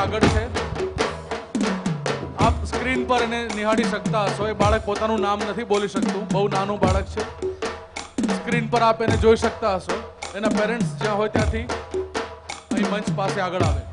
આગળ છે. આપ સ્ક્રીન પર એને નિહાળી શકતા હશો. એ બાળક પોતાનું નામ નથી બોલી શકતું. બહુ નાનું બાળક છે. સ્ક્રીન પર આપ એને જોઈ શકતા હશો. એના પેરેન્ટ્સ જ્યાં હોય ત્યાંથી અહીં મંચ પાસે આગળ આવે.